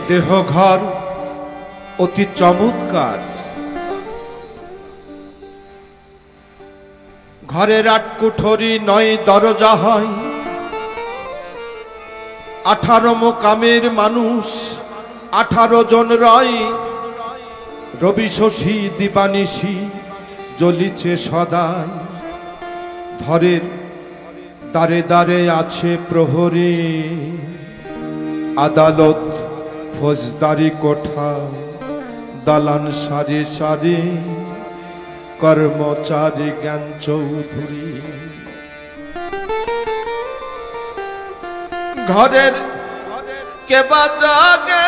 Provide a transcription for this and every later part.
এই দেহঘর অতি চমৎকার। ঘরের আট কুঠরি নয় দরজা হয়। আঠারো মোকামের মানুষ, আঠারো জন রয়। রবি শশী দিবানিশি জ্বলিছে সদাই। ধরের দারে দারে আছে প্রহরী। আদালত ফৌজদারি কোঠা, দালান সারি সারি, কর্মচারী জ্ঞান চৌধুরী। ঘরের কেবা জাগে,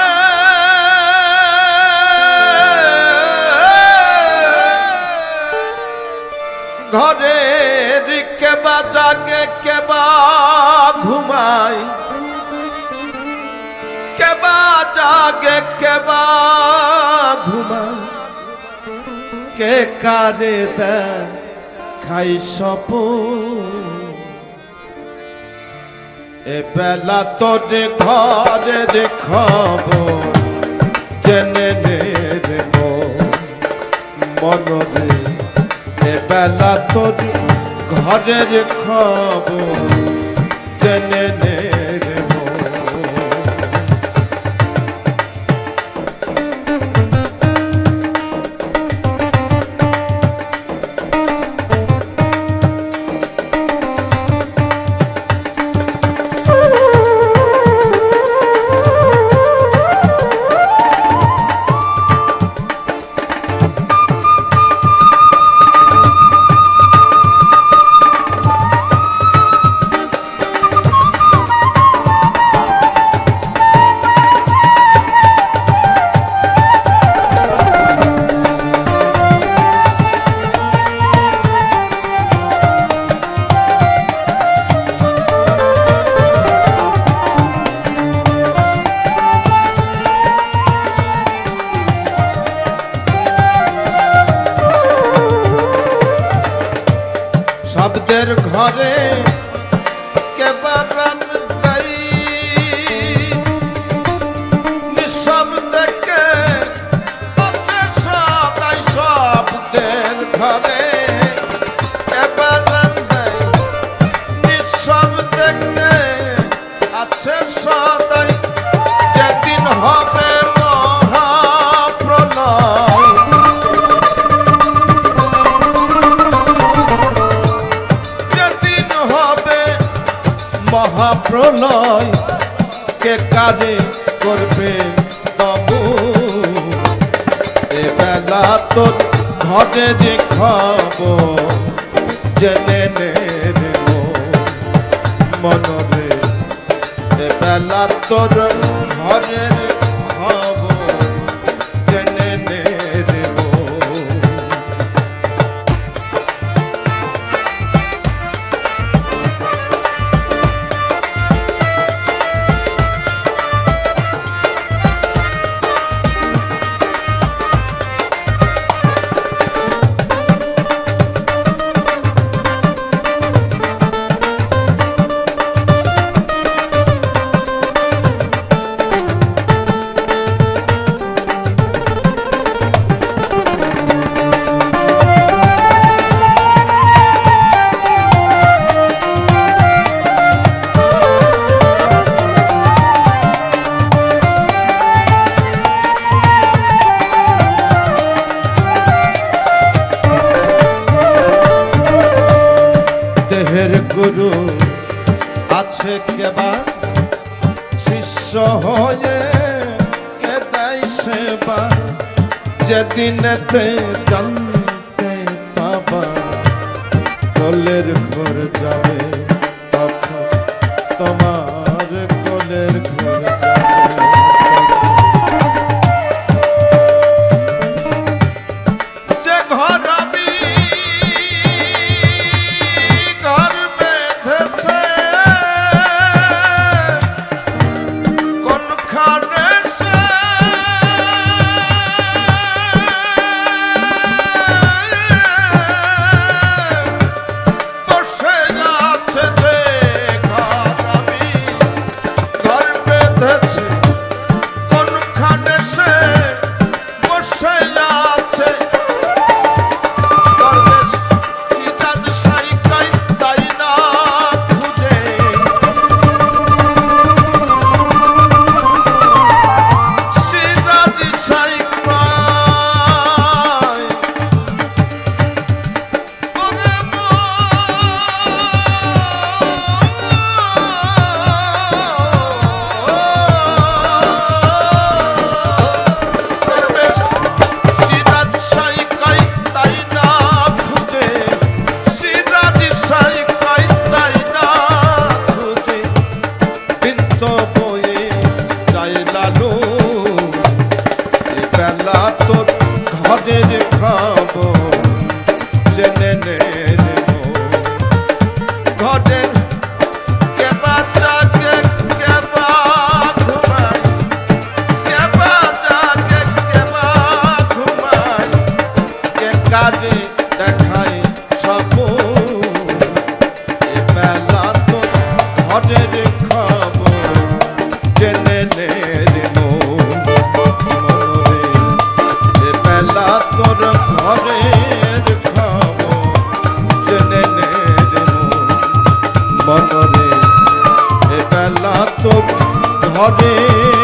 ঘরের কেবা জাগে, কেবা কেবা জাগে কেবা ঘুমায় কে কারে খাই সপ এ বেলা তোর ঘরের খবর জেনে নে রে মনরে এ বেলা তোর ঘরের খবর জেনে শব্দের ঘরে কেবারাম কারে করবে তবু এ বেলা তোর ঘরে যে খবর জেনে নে রে মনরে এ বেলা তোর ঘরে আছে কেবা শিষ্য হয়ে কেদাই সেবা। যেদিনেতে জানতে পাবা কোলের ঘর যাবে তখন তোমার তোর ঘরের খাব হবে